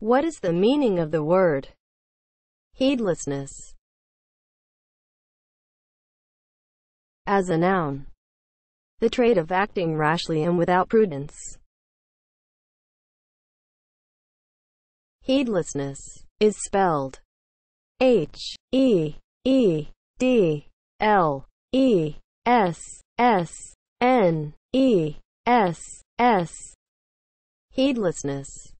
What is the meaning of the word heedlessness as a noun? The trait of acting rashly and without prudence. Heedlessness is spelled H E E D L E S S N E S S. Heedlessness